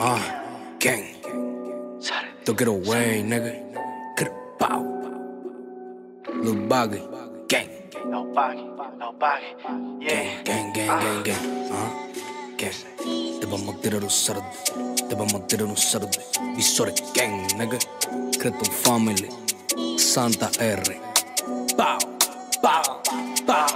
Ah, gang. Took it away, nigga. Pow. Lil Baggy. Gang. No baggy, no baggy. Yeah. Gang, gang, gang, gang. Ah, gang. Te vamos a tirar un cerdo. Te vamos a tirar un cerdo. Visores gang, nigga. Creton Family. Santa R. Pow, pow, pow.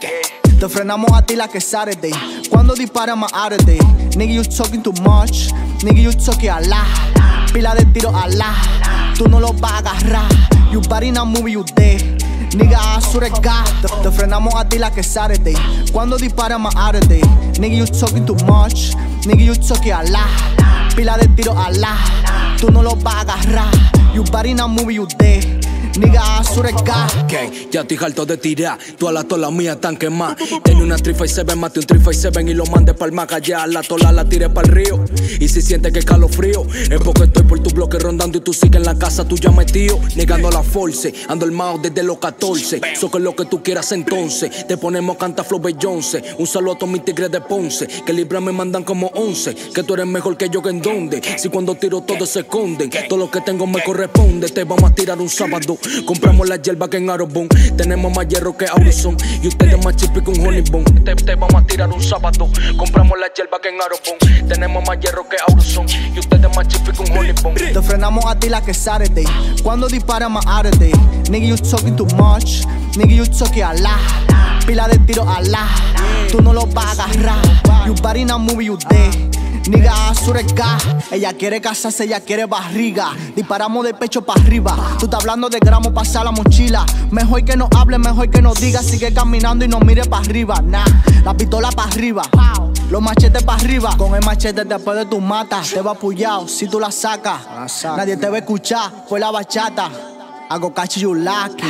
Gang. Te frenamos a ti la que Saturday. Cuando dispara más Saturday. Nigga, you talking too much. Nigga, you talking a lot. Pila de tiro a la. Tú no lo vas a agarrar. You body a movie, you dead. Nigga, azure gas. Te, te frenamos a ti la que Saturday. Cuando dispara más Saturday. Nigga, you talking too much. Nigga, you talking a lot. Pila de tiro a la. Tú no lo vas a agarrar. You body a movie, you dead. Nigga, gas. Gang, ya estoy harto de tirar. Todas las tolas mías están quemadas. Tenía una 357, mate un 357 y lo mandé pa'l maca. Ya la tola la tiré pa'l río. Y si sientes que calofrío, es porque estoy por tu bloque rondando y tú sigues en la casa tuya metido. Negando la force, ando el mao desde los 14. Eso que lo que tú quieras entonces. Te ponemos canta Flow Beyoncé. Un saludo a todos mis tigres de Ponce. Que libra me mandan como 11. Que tú eres mejor que yo que en donde. Si cuando tiro todo se esconden. Todo lo que tengo me corresponde. Te vamos a tirar un sábado. Compramos la hierba que en Arobón. Tenemos más hierro que Aurizon. Y ustedes más chipi que un honey bun. Te, te vamos a tirar un sábado. Compramos la hierba que en Arobón. Tenemos más hierro que Aurizon. Y ustedes más chipi que un honey bun. Te frenamos a ti la que Saturday. Cuando dispara más Saturday. Nigga, you talking too much. Nigga, you talking a lot. Pila de tiro a la. Tú no lo vas a agarrar. You body a movie, you dead. Nigga, azure gas. Ella quiere casarse, ella quiere barriga. Disparamos de pecho para arriba. Tú estás hablando de gramo, pasa la mochila. Mejor que no hable, mejor que no diga. Sigue caminando y no mire para arriba. Nah, la pistola para arriba. Los machetes para arriba. Con el machete después de tu mata. Te va apoyado si tú la sacas. Nadie te va a escuchar. Fue la bachata. I go catch you lucky.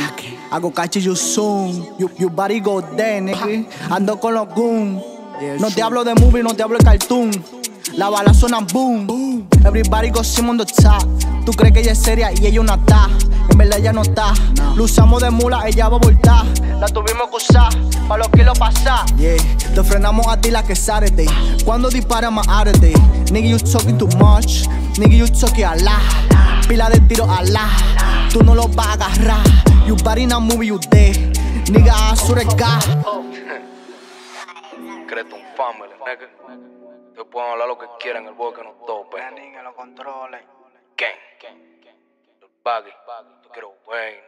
I go catch you soon. You, you body go there, nigga. Ando con los goons. No te hablo de movie, no te hablo de cartoon. La bala suena boom. Everybody go sim on the top. Tú crees que ella es seria y ella una ta. En verdad ella no está. Lo usamos de mula, ella va a voltar. La tuvimos que usar para los kilos pasar. Yeah. Te frenamos a ti la que Saturday. Cuando dispara más Saturday. Nigga, you talking too much. Nigga, you talking a lot. Pila de tiro a la. Tú no lo vas a agarrar. You body in a movie, you dead. Nigga, azure gas. Creton Family, nigga. Te pueden hablar lo que quieran, el boy que nos tope. Que lo controle. Gang. Lil Baggy. Te quiero, wey.